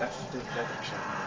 Assistive direction.